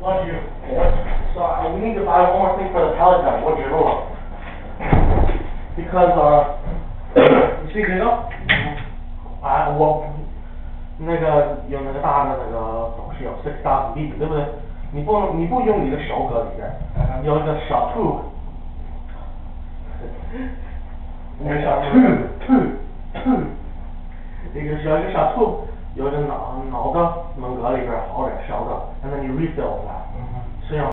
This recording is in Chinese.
What you, what, so uh, we need to buy one more thing for the pallet jack, what you roll Because, uh, 你 speak 这个？啊，我那个有那个大的那个总是有 six thousand B，对不对？你不能你不用你的手搁里边，有一个小 tube，一个小 tube tube tube，一个小一个小 tube，有一个脑脑的能搁里边好点小的，and then you refill that，是用